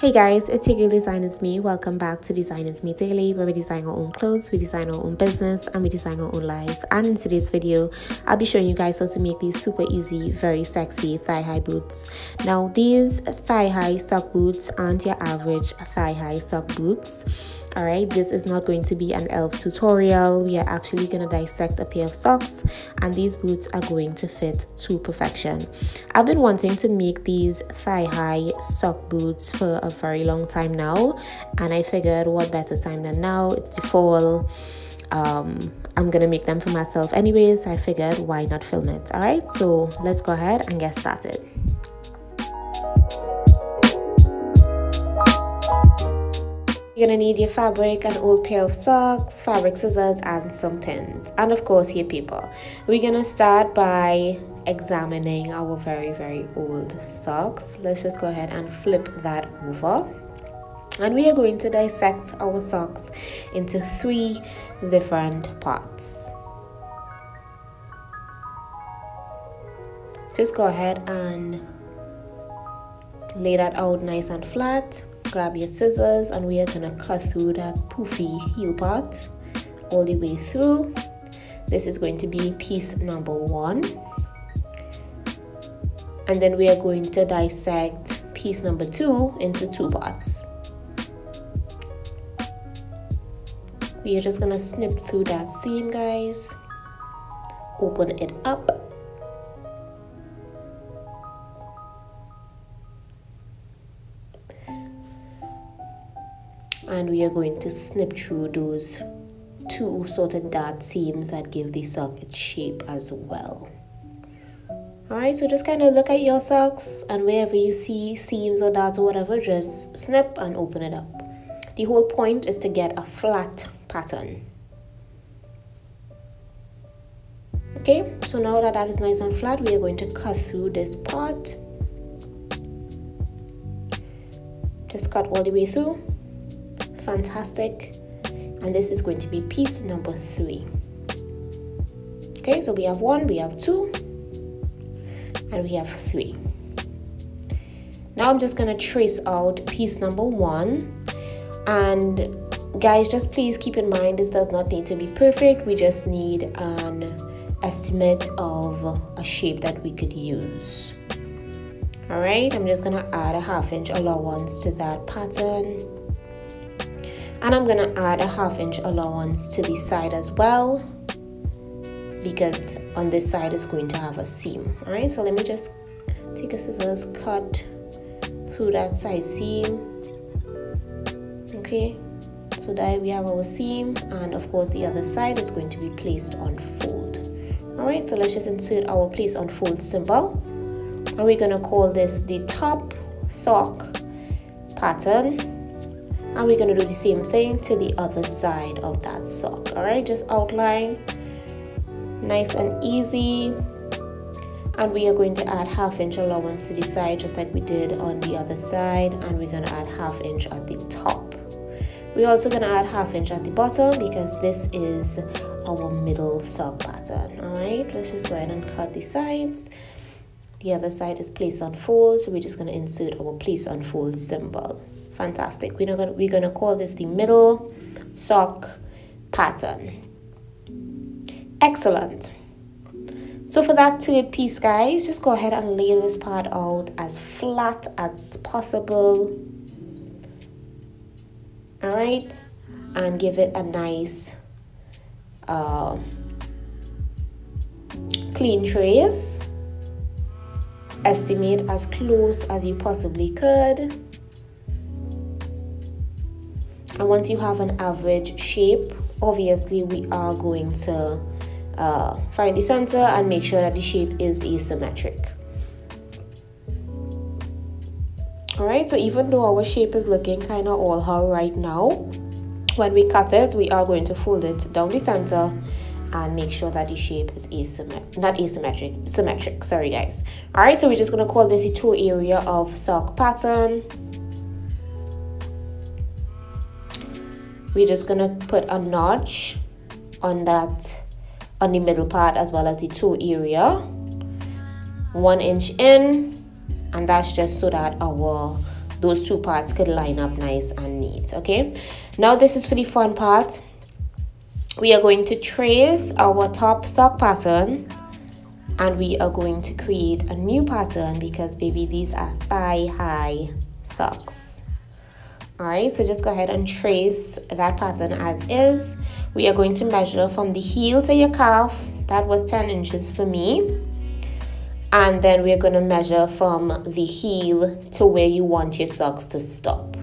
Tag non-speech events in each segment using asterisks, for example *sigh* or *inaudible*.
Hey guys, it's your girl Designisme. Welcome back to Designisme Daily, where we design our own clothes, we design our own business, and we design our own lives. And in today's video, I'll be showing you guys how to make these super easy, very sexy thigh high boots. Now, these thigh high sock boots aren't your average thigh high sock boots all right this is not going to be an elf tutorial. We are actually going to dissect a pair of socks and these boots are going to fit to perfection. I've been wanting to make these thigh-high sock boots for a very long time now and i figured what better time than now? It's the fall. Um, i'm gonna make them for myself anyways. So i figured why not film it? All right so let's go ahead and get started You're gonna need your fabric, an old pair of socks, fabric scissors, and some pins. And of course, your paper. We're gonna start by examining our very, very old socks. Let's just go ahead and flip that over. And we are going to dissect our socks into three different parts. Just go ahead and lay that out nice and flat grab your scissors and we are going to cut through that poofy heel part all the way through. This is going to be piece number one. And then we are going to dissect piece number two into two parts. We are just going to snip through that seam guys. Open it up and we are going to snip through those two sort of dart seams that give the sock its shape as well. Alright so just kind of look at your socks and wherever you see seams or darts or whatever just snip and open it up. The whole point is to get a flat pattern. Okay so now that that is nice and flat we are going to cut through this part. Just cut all the way through fantastic. And this is going to be piece number three. Okay so we have one we have two and we have three. Now I'm just gonna trace out piece number one. And guys just please keep in mind this does not need to be perfect. We just need an estimate of a shape that we could use. All right I'm just gonna add a half inch allowance to that pattern and I'm gonna add a half inch allowance to the side as well because on this side is going to have a seam all right so let me just take a scissors cut through that side seam okay? So that we have our seam and of course the other side is going to be placed on fold all right so let's just insert our place on fold symbol and we're to call this the top sock pattern and we're going to do the same thing to the other side of that sock all right just outline nice and easy. And we are going to add half inch allowance to the side just like we did on the other side. And we're going to add half inch at the top. We're also going to add half inch at the bottom because this is our middle sock pattern all right let's just go ahead and cut the sides. The other side is place on fold so we're just going to insert our place on fold symbol fantastic. We're gonna we're gonna call this the middle sock pattern. Excellent. So for that third piece guys just go ahead and lay this part out as flat as possible. All right? And give it a nice um, clean trace. Estimate as close as you possibly could and once you have an average shape obviously we are going to uh, find the center and make sure that the shape is asymmetric. Alright so even though our shape is looking kind of all how right now when we cut it we are going to fold it down the center and make sure that the shape is asymmetric not asymmetric symmetric sorry guys. All right so we're just going to call this the toe area of sock pattern we're just gonna put a notch on that on the middle part as well as the toe area. One inch in and that's just so that our those two parts could line up nice and neat okay? Now this is for the fun part. We are going to trace our top sock pattern and we are going to create a new pattern because baby these are thigh high socks all right so just go ahead and trace that pattern as is. We are going to measure from the heel to your calf. That was 10 inches for me. And then we're going to measure from the heel to where you want your socks to stop.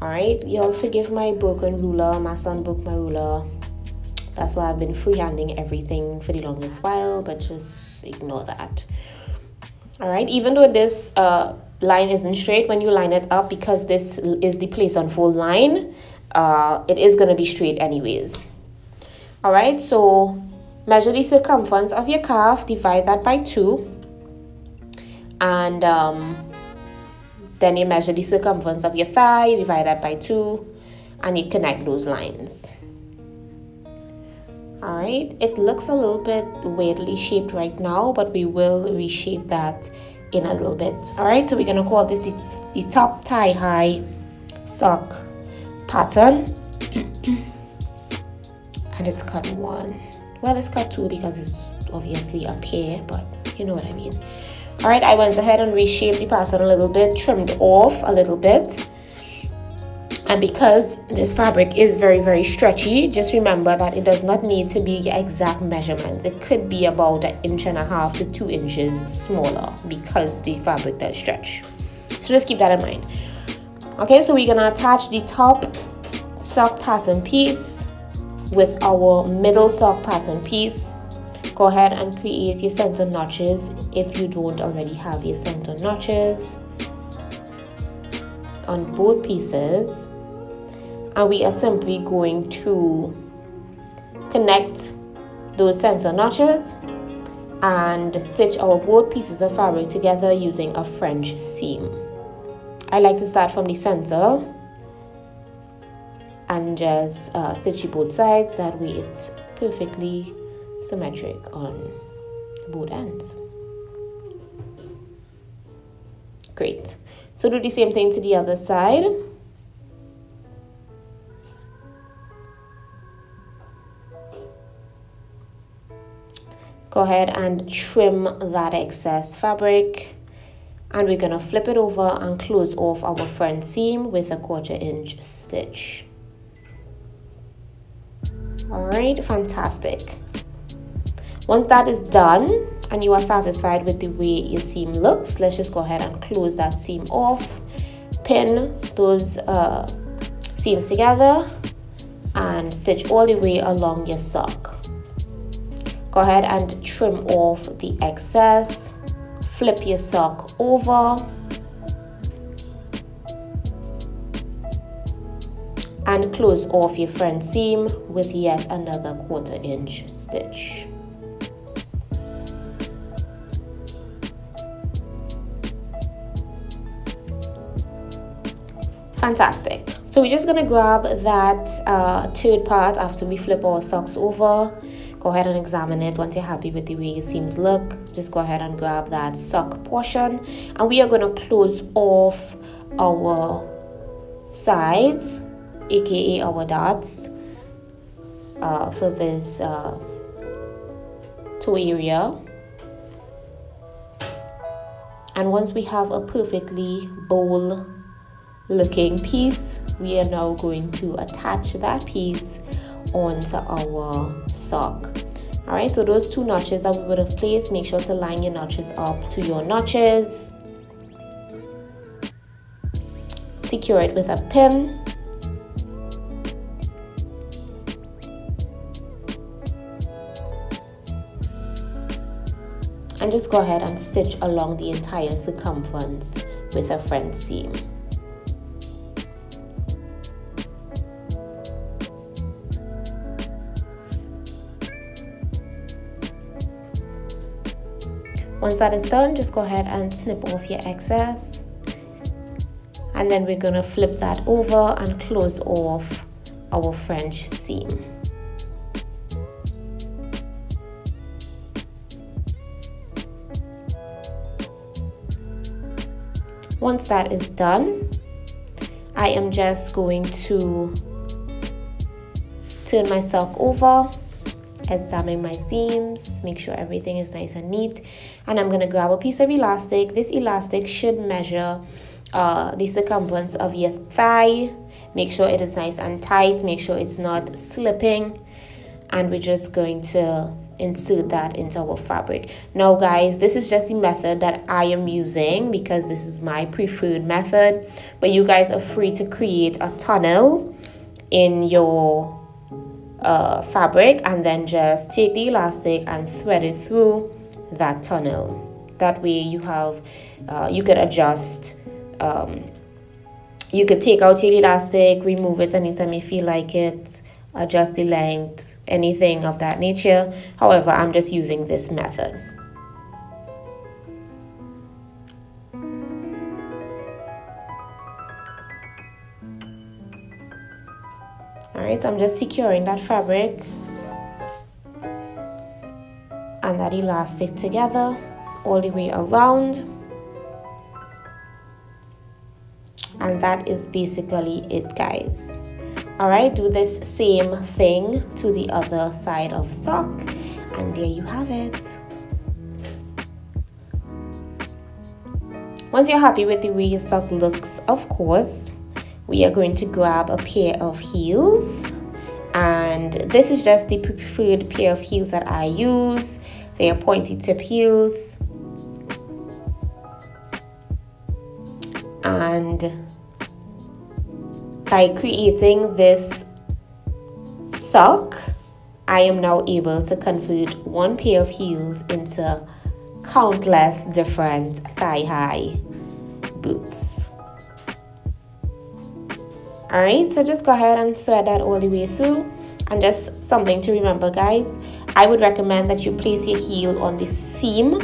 All right y'all forgive my broken ruler my son broke my ruler. That's why i've been freehanding everything for the longest while but just ignore that. All right even though this uh, line isn't straight when you line it up because this is the place on fold line uh, it is going to be straight anyways. All right so measure the circumference of your calf divide that by 2 and um, then you measure the circumference of your thigh divide that by 2 and you connect those lines. All right it looks a little bit weirdly shaped right now but we will reshape that in a little bit. All right so we're going to call this the, the top thigh high sock pattern. *clears throat* And it's cut one. Well it's cut two because it's obviously up here but you know what I mean. All right I went ahead and reshaped the pattern a little bit trimmed off a little bit and because this fabric is very very stretchy just remember that it does not need to be your exact measurements. It could be about an inch and a half to two inches smaller because the fabric does stretch. So just keep that in mind. Okay so we're gonna attach the top sock pattern piece with our middle sock pattern piece. Go ahead and create your center notches if you don't already have your center notches on both pieces and we are simply going to connect those center notches and stitch our both pieces of fabric together using a French seam. I like to start from the center and just uh, stitch both sides. That way it's perfectly symmetric on both ends. Great. So do the same thing to the other side go ahead and trim that excess fabric. And we're going to flip it over and close off our French seam with a quarter inch stitch. All right fantastic. Once that is done and you are satisfied with the way your seam looks let's just go ahead and close that seam off. Pin those uh, seams together and stitch all the way along your sock go ahead and trim off the excess flip your sock over and close off your French seam with yet another quarter inch stitch. Fantastic. So we're just gonna grab that uh, third part after we flip our socks over. Go ahead and examine it. Once you're happy with the way your seams look, just go ahead and grab that sock portion. And we are gonna close off our sides aka our darts uh, for this uh, toe area and once we have a perfectly bowl looking piece we are now going to attach that piece onto our sock. All right so those two notches that we would have placed make sure to line your notches up to your notches. Secure it with a pin. And just go ahead and stitch along the entire circumference with a French seam. Once that is done, just go ahead and snip off your excess. And then we're gonna flip that over and close off our French seam. once that is done I am just going to turn my sock over examine my seams make sure everything is nice and neat and I'm gonna grab a piece of elastic. This elastic should measure uh, the circumference of your thigh. Make sure it is nice and tight make sure it's not slipping and we're just going to insert that into our fabric. Now guys this is just the method that I am using because this is my preferred method but you guys are free to create a tunnel in your uh, fabric and then just take the elastic and thread it through that tunnel. That way you have uh, you could adjust um, you could take out your elastic remove it anytime if you feel like it adjust the length anything of that nature. However I'm just using this method Alright, so I'm just securing that fabric and that elastic together all the way around. And that is basically it, guys. Alright, do this same thing to the other side of sock. And there you have it. Once you're happy with the way your sock looks, of course, we are going to grab a pair of heels. And this is just the preferred pair of heels that I use. They are pointy tip heels. And by creating this sock I am now able to convert one pair of heels into countless different thigh-high boots all right so just go ahead and thread that all the way through. And just something to remember guys. I would recommend that you place your heel on the seam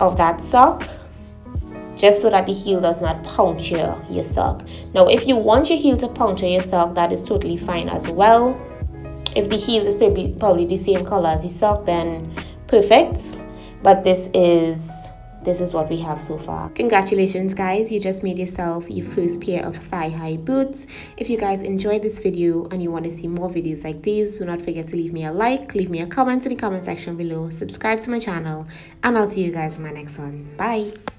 of that sock just so that the heel does not puncture your sock. Now if you want your heel to puncture your sock that is totally fine as well. If the heel is probably, probably the same color as the sock then perfect. But this is this is what we have so far. Congratulations guys, you just made yourself your first pair of thigh-high boots. If you guys enjoyed this video and you want to see more videos like these, do not forget to leave me a like, leave me a comment in the comment section below, subscribe to my channel, and I'll see you guys in my next one. Bye!